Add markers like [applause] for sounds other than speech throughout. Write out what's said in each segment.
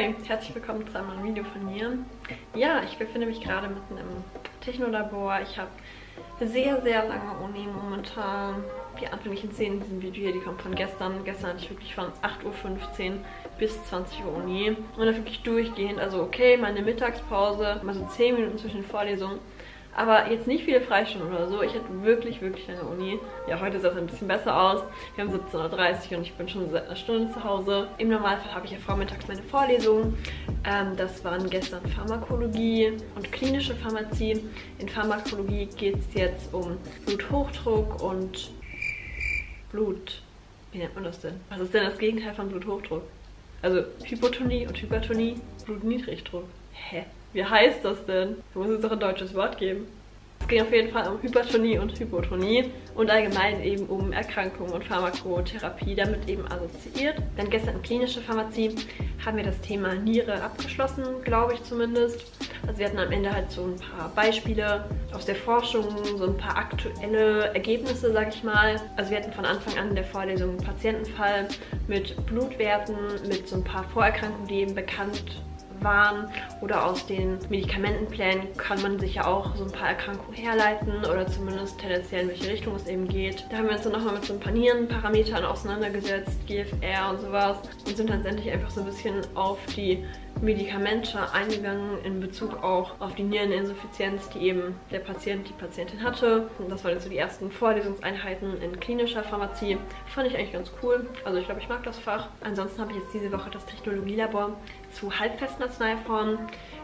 Hi, herzlich willkommen zu einem neuen Video von mir. Ja, ich befinde mich gerade mitten im Technolabor. Ich habe sehr, sehr lange Uni momentan. Die anfänglichen Szenen in diesem Video hier, die kommen von gestern. Gestern hatte ich wirklich von 8.15 Uhr bis 20 Uhr Uni. Und dann wirklich durchgehend, also okay, meine Mittagspause, mal so 10 Minuten zwischen den Vorlesungen. Aber jetzt nicht viele Freistunden oder so. Ich hatte wirklich, wirklich lange Uni. Ja, heute sah es ein bisschen besser aus. Wir haben 17.30 Uhr und ich bin schon seit einer Stunde zu Hause. Im Normalfall habe ich ja vormittags meine Vorlesungen. Ähm, das waren gestern Pharmakologie und klinische Pharmazie. In Pharmakologie geht es jetzt um Bluthochdruck und Blut. Wie nennt man das denn? Was ist denn das Gegenteil von Bluthochdruck? Also Hypotonie und Hypertonie, Blutniedrigdruck. Hä? Wie heißt das denn? Da muss es doch ein deutsches Wort geben. Es ging auf jeden Fall um Hypertonie und Hypotonie und allgemein eben um Erkrankungen und Pharmakotherapie, damit eben assoziiert. Denn gestern in klinischer Pharmazie haben wir das Thema Niere abgeschlossen, glaube ich zumindest. Also wir hatten am Ende halt so ein paar Beispiele aus der Forschung, so ein paar aktuelle Ergebnisse, sag ich mal. Also wir hatten von Anfang an in der Vorlesung einen Patientenfall mit Blutwerten, mit so ein paar Vorerkrankungen, die eben bekannt waren oder aus den Medikamentenplänen kann man sich ja auch so ein paar Erkrankungen herleiten oder zumindest tendenziell in welche Richtung es eben geht. Da haben wir uns dann nochmal mit so ein paar Nierenparametern auseinandergesetzt, GFR und sowas und sind dann letztendlich einfach so ein bisschen auf die Medikamente eingegangen in Bezug auch auf die Niereninsuffizienz, die eben der Patient, die Patientin hatte. Und das waren jetzt so die ersten Vorlesungseinheiten in klinischer Pharmazie. Fand ich eigentlich ganz cool. Also ich glaube, ich mag das Fach. Ansonsten habe ich jetzt diese Woche das Technologielabor zu halbfesten Arzneiformen.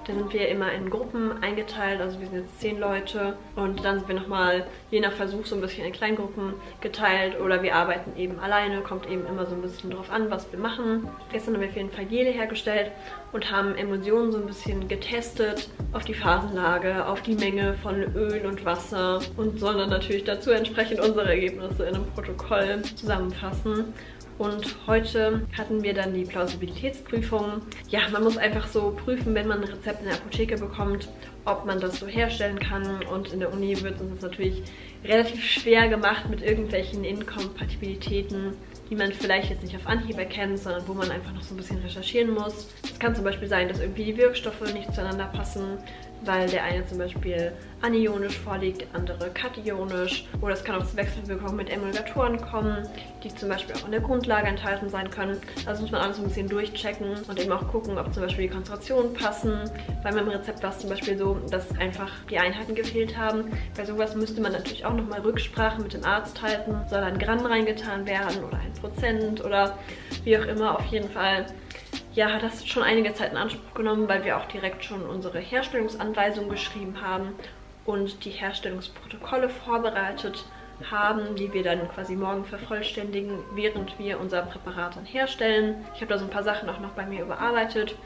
Da sind wir immer in Gruppen eingeteilt, also wir sind jetzt zehn Leute und dann sind wir nochmal je nach Versuch so ein bisschen in Kleingruppen geteilt oder wir arbeiten eben alleine, kommt eben immer so ein bisschen drauf an, was wir machen. Gestern haben wir auf jeden Fall Gele hergestellt und haben Emulsionen so ein bisschen getestet auf die Phasenlage, auf die Menge von Öl und Wasser und sollen dann natürlich dazu entsprechend unsere Ergebnisse in einem Protokoll zusammenfassen. Und heute hatten wir dann die Plausibilitätsprüfung. Ja, man muss einfach so prüfen, wenn man ein Rezept in der Apotheke bekommt, ob man das so herstellen kann. Und in der Uni wird uns das natürlich relativ schwer gemacht mit irgendwelchen Inkompatibilitäten, die man vielleicht jetzt nicht auf Anhieb erkennt, sondern wo man einfach noch so ein bisschen recherchieren muss. Es kann zum Beispiel sein, dass irgendwie die Wirkstoffe nicht zueinander passen, weil der eine zum Beispiel anionisch vorliegt, der andere kationisch. Oder es kann auch zu Wechselwirkungen mit Emulgatoren kommen, die zum Beispiel auch in der Grundlage enthalten sein können. Also muss man alles ein bisschen durchchecken und eben auch gucken, ob zum Beispiel die Konzentrationen passen. Bei meinem Rezept war es zum Beispiel so, dass einfach die Einheiten gefehlt haben. Bei sowas müsste man natürlich auch nochmal Rücksprache mit dem Arzt halten. Soll ein Gramm reingetan werden oder ein Prozent oder wie auch immer. Auf jeden Fall ja, hat das schon einige Zeit in Anspruch genommen, weil wir auch direkt schon unsere Herstellungsanweisungen geschrieben haben und die Herstellungsprotokolle vorbereitet haben, die wir dann quasi morgen vervollständigen, während wir unser Präparat dann herstellen. Ich habe da so ein paar Sachen auch noch bei mir überarbeitet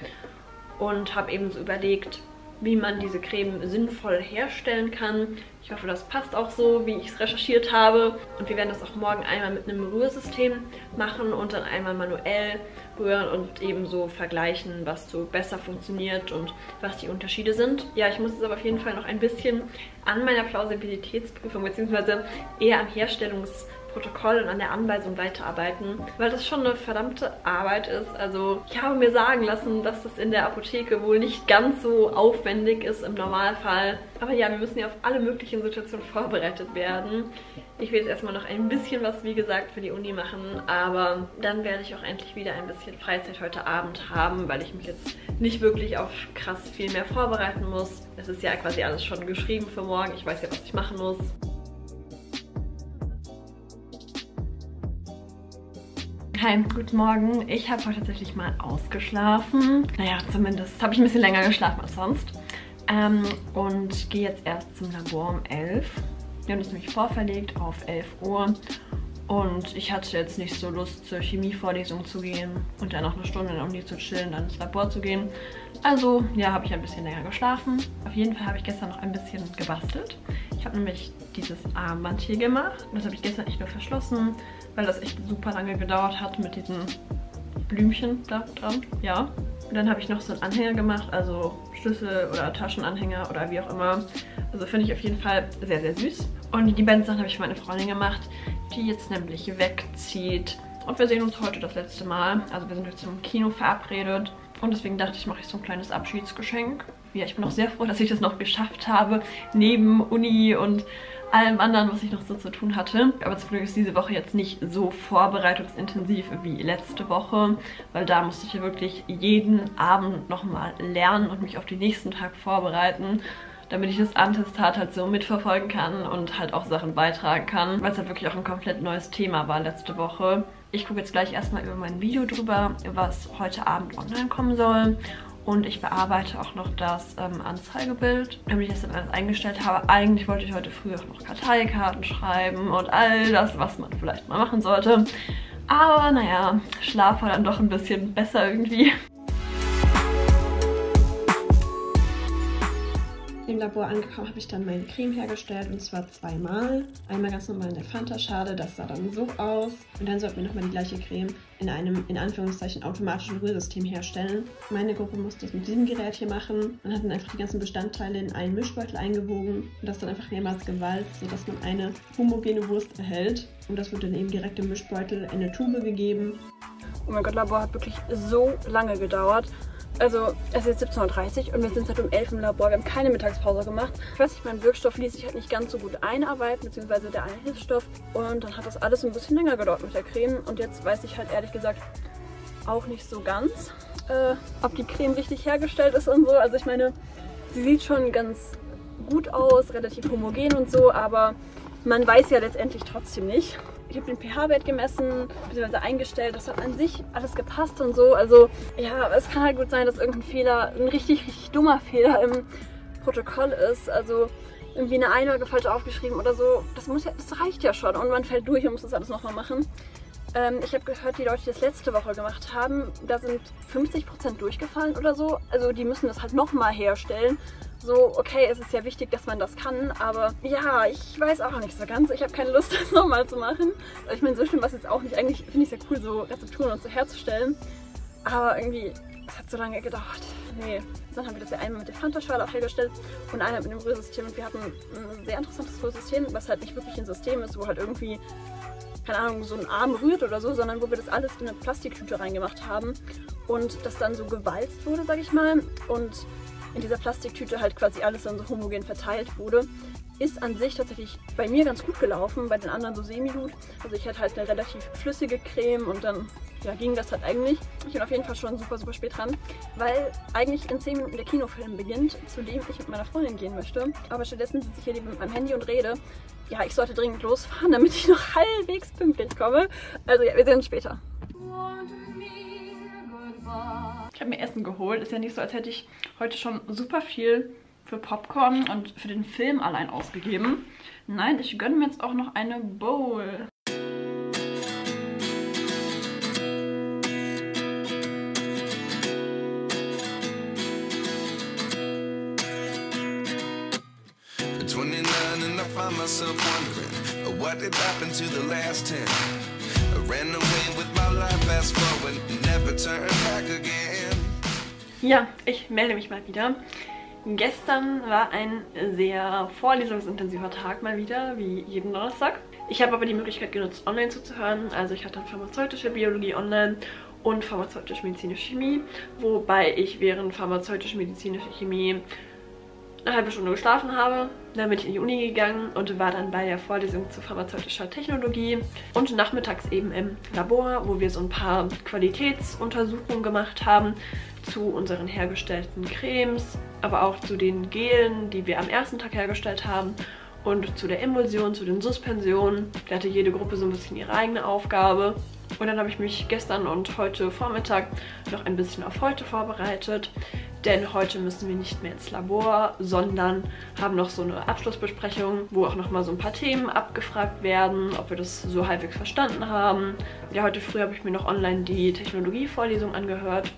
und habe eben so überlegt, wie man diese Creme sinnvoll herstellen kann. Ich hoffe, das passt auch so, wie ich es recherchiert habe. Und wir werden das auch morgen einmal mit einem Rührsystem machen und dann einmal manuell rühren und eben so vergleichen, was so besser funktioniert und was die Unterschiede sind. Ja, ich muss jetzt aber auf jeden Fall noch ein bisschen an meiner Plausibilitätsprüfung beziehungsweise eher am Herstellungs- Protokoll und an der Anweisung weiterarbeiten, weil das schon eine verdammte Arbeit ist. Also ich habe mir sagen lassen, dass das in der Apotheke wohl nicht ganz so aufwendig ist im Normalfall. Aber ja, wir müssen ja auf alle möglichen Situationen vorbereitet werden. Ich will jetzt erstmal noch ein bisschen was, wie gesagt, für die Uni machen, aber dann werde ich auch endlich wieder ein bisschen Freizeit heute Abend haben, weil ich mich jetzt nicht wirklich auf krass viel mehr vorbereiten muss. Es ist ja quasi alles schon geschrieben für morgen. Ich weiß ja, was ich machen muss. Hi, guten Morgen. Ich habe heute tatsächlich mal ausgeschlafen. Naja, zumindest habe ich ein bisschen länger geschlafen als sonst. Ähm, und gehe jetzt erst zum Labor um 11. Wir haben es nämlich vorverlegt auf 11 Uhr. Und ich hatte jetzt nicht so Lust, zur Chemievorlesung zu gehen und dann noch eine Stunde in der Uni zu chillen, dann ins Labor zu gehen. Also, ja, habe ich ein bisschen länger geschlafen. Auf jeden Fall habe ich gestern noch ein bisschen gebastelt. Ich habe nämlich dieses Armband hier gemacht. Das habe ich gestern echt nur verschlossen, weil das echt super lange gedauert hat mit diesen Blümchen da dran. Ja. Und dann habe ich noch so einen Anhänger gemacht, also Schlüssel oder Taschenanhänger oder wie auch immer. Also finde ich auf jeden Fall sehr, sehr süß. Und die beiden Sachen habe ich für meine Freundin gemacht, die jetzt nämlich wegzieht. Und wir sehen uns heute das letzte Mal. Also wir sind jetzt zum Kino verabredet. Und deswegen dachte ich, mache ich so ein kleines Abschiedsgeschenk. Ja, ich bin auch sehr froh, dass ich das noch geschafft habe, neben Uni und allem anderen, was ich noch so zu tun hatte. Aber zum Glück ist diese Woche jetzt nicht so vorbereitungsintensiv wie letzte Woche, weil da musste ich ja wirklich jeden Abend nochmal lernen und mich auf den nächsten Tag vorbereiten damit ich das Antestat halt so mitverfolgen kann und halt auch Sachen beitragen kann, weil es halt wirklich auch ein komplett neues Thema war letzte Woche. Ich gucke jetzt gleich erstmal über mein Video drüber, was heute Abend online kommen soll. Und ich bearbeite auch noch das ähm, Anzeigebild, damit ich das dann alles eingestellt habe. Eigentlich wollte ich heute früh auch noch Karteikarten schreiben und all das, was man vielleicht mal machen sollte. Aber naja, Schlaf war dann doch ein bisschen besser irgendwie. Labor angekommen habe ich dann meine Creme hergestellt und zwar zweimal. Einmal ganz normal in der Fanta-Schale, das sah dann so aus. Und dann sollten wir nochmal die gleiche Creme in einem, in Anführungszeichen, automatischen Rührsystem herstellen. Meine Gruppe musste das mit diesem Gerät hier machen. Man hat dann einfach die ganzen Bestandteile in einen Mischbeutel eingewogen und das dann einfach mehrmals gewalzt, sodass man eine homogene Wurst erhält. Und das wird dann eben direkt im Mischbeutel in eine Tube gegeben. Oh mein Gott, Labor hat wirklich so lange gedauert. Also es ist jetzt 17.30 Uhr und wir sind seit um 11 Uhr im Labor. Wir haben keine Mittagspause gemacht. Ich weiß nicht, mein Wirkstoff ließ sich halt nicht ganz so gut einarbeiten, beziehungsweise der eine Hilfsstoff. Und dann hat das alles ein bisschen länger gedauert mit der Creme. Und jetzt weiß ich halt ehrlich gesagt auch nicht so ganz, äh, ob die Creme richtig hergestellt ist und so. Also ich meine, sie sieht schon ganz gut aus, relativ homogen und so, aber man weiß ja letztendlich trotzdem nicht ich habe den pH-Wert gemessen, bzw. eingestellt. Das hat an sich alles gepasst und so. Also ja, es kann halt gut sein, dass irgendein Fehler, ein richtig, richtig dummer Fehler im Protokoll ist. Also irgendwie eine Einlage falsch aufgeschrieben oder so. Das, muss ja, das reicht ja schon. Und man fällt durch und muss das alles nochmal machen. Ähm, ich habe gehört, die Leute, die das letzte Woche gemacht haben, da sind 50% durchgefallen oder so. Also die müssen das halt nochmal herstellen so, okay, es ist ja wichtig, dass man das kann, aber ja, ich weiß auch nicht so ganz. Ich habe keine Lust, [laughs] das nochmal zu machen. Ich meine, so schlimm war es jetzt auch nicht. Eigentlich finde ich es ja cool, so Rezepturen und so herzustellen. Aber irgendwie, es hat so lange gedauert. Nee, dann haben wir das ja einmal mit der Fanta-Schale auch hergestellt und einmal mit dem Rührsystem. Und wir hatten ein sehr interessantes Rührsystem, was halt nicht wirklich ein System ist, wo halt irgendwie keine Ahnung, so ein Arm rührt oder so, sondern wo wir das alles in eine Plastiktüte reingemacht haben und das dann so gewalzt wurde, sag ich mal. Und in dieser Plastiktüte halt quasi alles dann so homogen verteilt wurde. Ist an sich tatsächlich bei mir ganz gut gelaufen, bei den anderen so semi-gut. Also ich hatte halt eine relativ flüssige Creme und dann ja, ging das halt eigentlich. Ich bin auf jeden Fall schon super, super spät dran, weil eigentlich in 10 Minuten der Kinofilm beginnt, zu dem ich mit meiner Freundin gehen möchte. Aber stattdessen sitze ich hier mit meinem Handy und rede. Ja, ich sollte dringend losfahren, [laughs] damit ich noch halbwegs pünktlich komme. Also ja, wir sehen uns später. Ich habe mir Essen geholt. Ist ja nicht so, als hätte ich heute schon super viel für Popcorn und für den Film allein ausgegeben. Nein, ich gönne mir jetzt auch noch eine Bowl. Did happen to the last 10 I ran away with my life fast forward never turn back again ja, ich melde mich mal wieder. Gestern war ein sehr vorlesungsintensiver Tag mal wieder, wie jeden Donnerstag. Ich habe aber die Möglichkeit genutzt, online zuzuhören. Also ich hatte pharmazeutische Biologie online und pharmazeutisch-medizinische Chemie, wobei ich während pharmazeutisch-medizinische Chemie eine halbe Stunde geschlafen habe. Dann bin ich in die Uni gegangen und war dann bei der Vorlesung zu pharmazeutischer Technologie und nachmittags eben im Labor, wo wir so ein paar Qualitätsuntersuchungen gemacht haben zu unseren hergestellten Cremes, aber auch zu den Gelen, die wir am ersten Tag hergestellt haben und zu der Emulsion, zu den Suspensionen. Da hatte jede Gruppe so ein bisschen ihre eigene Aufgabe. Und dann habe ich mich gestern und heute Vormittag noch ein bisschen auf heute vorbereitet. Denn heute müssen wir nicht mehr ins Labor, sondern haben noch so eine Abschlussbesprechung, wo auch nochmal so ein paar Themen abgefragt werden, ob wir das so halbwegs verstanden haben. Ja, heute früh habe ich mir noch online die Technologievorlesung angehört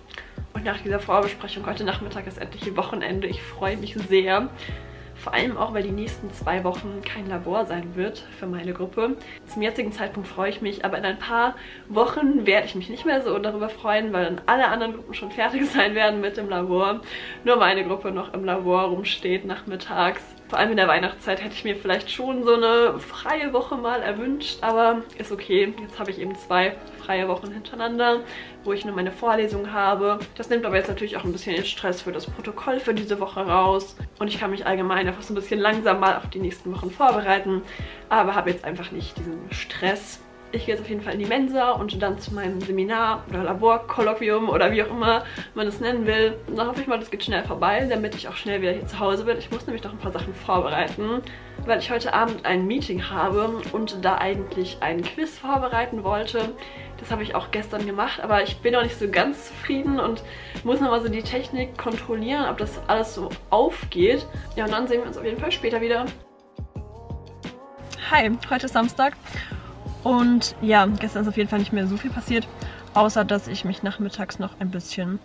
und nach dieser Vorbesprechung heute Nachmittag ist endlich Wochenende. Ich freue mich sehr. Vor allem auch, weil die nächsten zwei Wochen kein Labor sein wird für meine Gruppe. Zum jetzigen Zeitpunkt freue ich mich, aber in ein paar Wochen werde ich mich nicht mehr so darüber freuen, weil dann alle anderen Gruppen schon fertig [laughs] sein werden mit dem Labor. Nur meine Gruppe noch im Labor rumsteht nachmittags. Vor allem in der Weihnachtszeit hätte ich mir vielleicht schon so eine freie Woche mal erwünscht, aber ist okay. Jetzt habe ich eben zwei freie Wochen hintereinander, wo ich nur meine Vorlesung habe. Das nimmt aber jetzt natürlich auch ein bisschen den Stress für das Protokoll für diese Woche raus. Und ich kann mich allgemein einfach so ein bisschen langsam mal auf die nächsten Wochen vorbereiten, aber habe jetzt einfach nicht diesen Stress ich gehe jetzt auf jeden Fall in die Mensa und dann zu meinem Seminar oder Laborkolloquium oder wie auch immer man es nennen will. Und dann hoffe ich mal, das geht schnell vorbei, damit ich auch schnell wieder hier zu Hause bin. Ich muss nämlich noch ein paar Sachen vorbereiten, weil ich heute Abend ein Meeting habe und da eigentlich einen Quiz vorbereiten wollte. Das habe ich auch gestern gemacht, aber ich bin noch nicht so ganz zufrieden und muss nochmal so die Technik kontrollieren, ob das alles so aufgeht. Ja, und dann sehen wir uns auf jeden Fall später wieder. Hi, heute ist Samstag und ja, gestern ist auf jeden Fall nicht mehr so viel passiert, außer dass ich mich nachmittags noch ein bisschen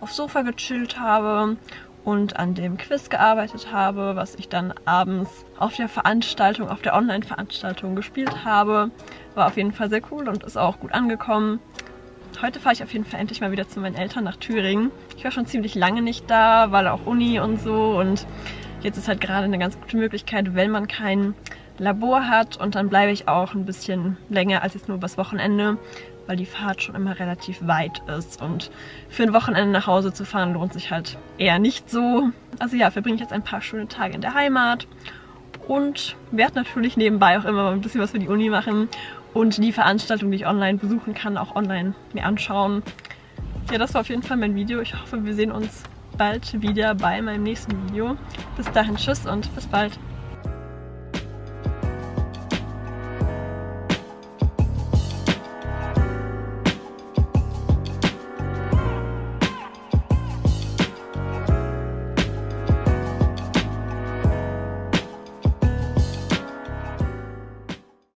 aufs Sofa gechillt habe und an dem Quiz gearbeitet habe, was ich dann abends auf der Veranstaltung, auf der Online-Veranstaltung gespielt habe. War auf jeden Fall sehr cool und ist auch gut angekommen. Heute fahre ich auf jeden Fall endlich mal wieder zu meinen Eltern nach Thüringen. Ich war schon ziemlich lange nicht da, weil auch Uni und so und jetzt ist halt gerade eine ganz gute Möglichkeit, wenn man kein Labor hat und dann bleibe ich auch ein bisschen länger als jetzt nur übers Wochenende, weil die Fahrt schon immer relativ weit ist und für ein Wochenende nach Hause zu fahren lohnt sich halt eher nicht so. Also ja, verbringe ich jetzt ein paar schöne Tage in der Heimat und werde natürlich nebenbei auch immer ein bisschen was für die Uni machen und die Veranstaltung, die ich online besuchen kann, auch online mir anschauen. Ja, das war auf jeden Fall mein Video. Ich hoffe, wir sehen uns bald wieder bei meinem nächsten Video. Bis dahin, tschüss und bis bald.